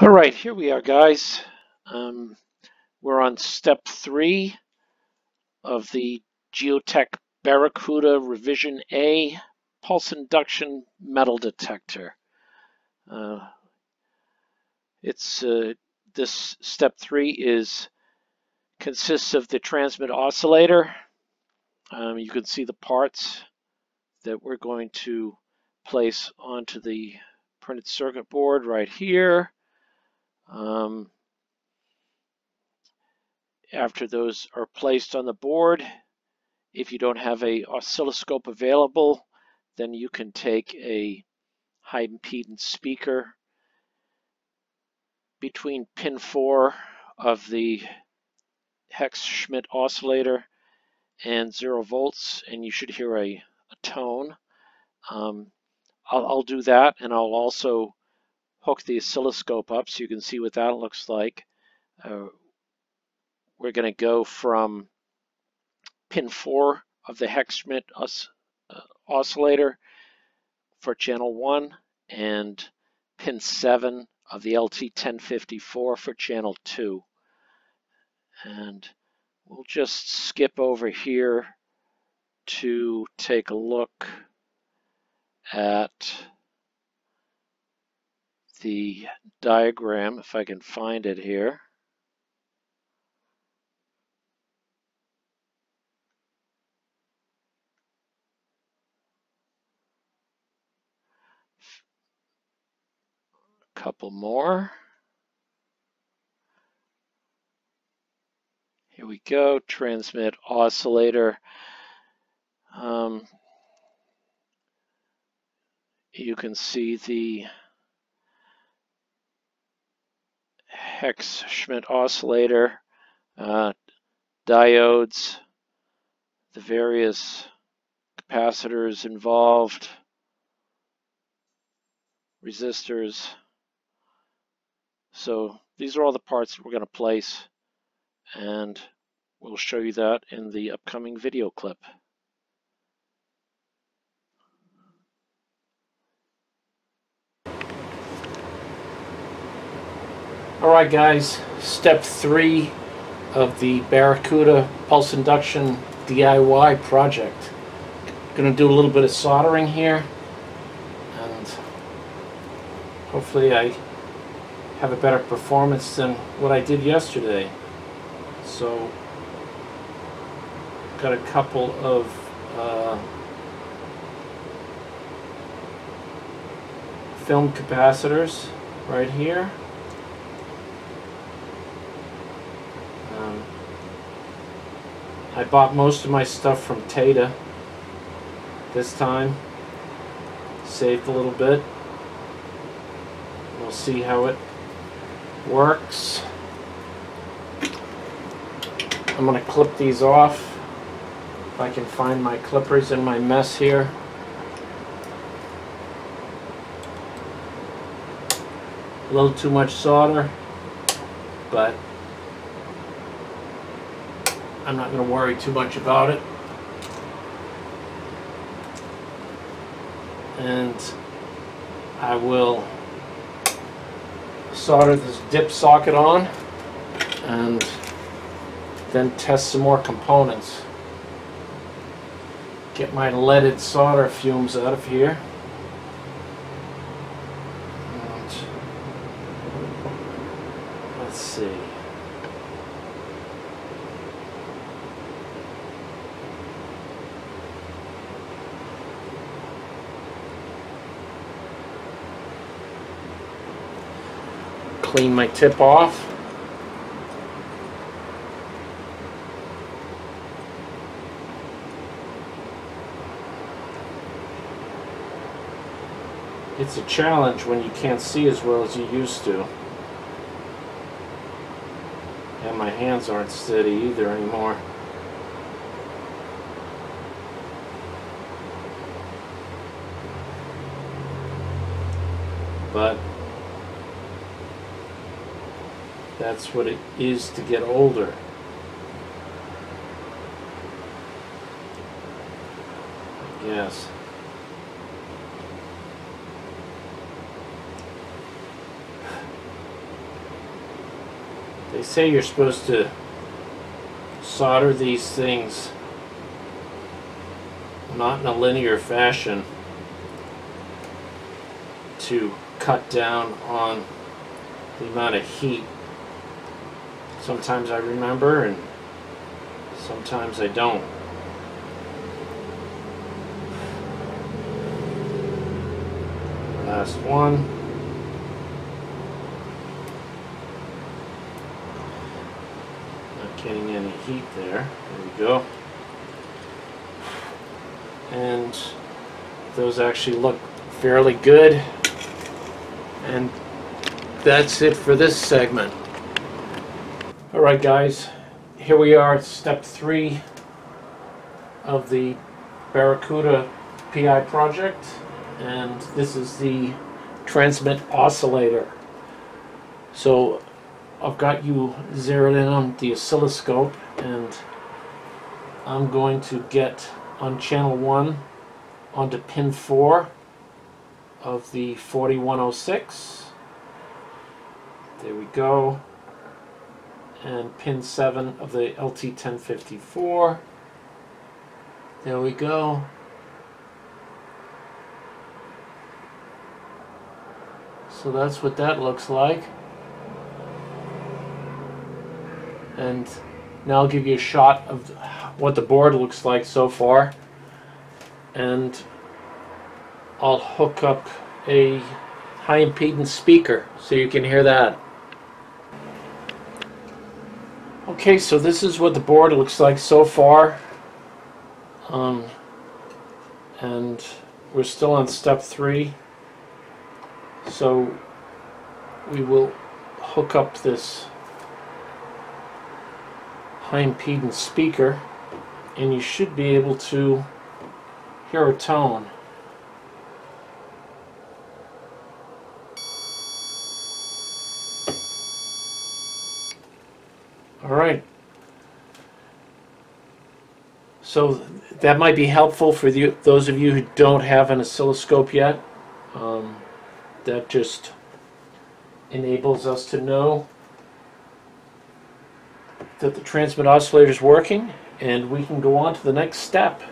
All right, here we are, guys. Um, we're on step three of the Geotech Barracuda Revision A pulse induction metal detector. Uh, it's uh, this step three is consists of the transmit oscillator. Um, you can see the parts that we're going to place onto the printed circuit board right here. Um, after those are placed on the board, if you don't have a oscilloscope available, then you can take a high impedance speaker between pin 4 of the Hex Schmitt oscillator and 0 volts, and you should hear a, a tone. Um, I'll, I'll do that, and I'll also hook the oscilloscope up so you can see what that looks like. Uh, we're going to go from pin 4 of the Hex Schmitt os uh, oscillator for channel 1 and pin 7 of the LT1054 for channel 2. And we'll just skip over here to take a look at the diagram, if I can find it here. A couple more. Here we go, transmit oscillator. Um, you can see the Hex Schmitt oscillator, uh, diodes, the various capacitors involved, resistors. So these are all the parts that we're going to place and we'll show you that in the upcoming video clip. All right, guys, step three of the Barracuda pulse induction DIY project. Gonna do a little bit of soldering here and hopefully I have a better performance than what I did yesterday. So, got a couple of uh, film capacitors right here. I bought most of my stuff from Tayda this time. Saved a little bit. We'll see how it works. I'm going to clip these off. If I can find my clippers in my mess here. A little too much solder, but I'm not going to worry too much about it. And I will solder this dip socket on and then test some more components. Get my leaded solder fumes out of here. And let's see. Clean my tip off. It's a challenge when you can't see as well as you used to. And my hands aren't steady either anymore. But That's what it is to get older. Yes. They say you're supposed to solder these things not in a linear fashion to cut down on the amount of heat. Sometimes I remember and sometimes I don't. Last one. Not getting any heat there. There we go. And those actually look fairly good. And that's it for this segment. Alright guys, here we are at step three of the Barracuda PI project and this is the transmit oscillator. So I've got you zeroed in on the oscilloscope and I'm going to get on channel 1 onto pin 4 of the 4106. There we go. And pin 7 of the LT1054. There we go. So that's what that looks like. And now I'll give you a shot of what the board looks like so far. And I'll hook up a high impedance speaker so you can hear that. Okay, so this is what the board looks like so far. Um, and we're still on step three. So we will hook up this high impedance speaker and you should be able to hear a tone. All right. So that might be helpful for the, those of you who don't have an oscilloscope yet. Um, that just enables us to know that the transmit oscillator is working and we can go on to the next step.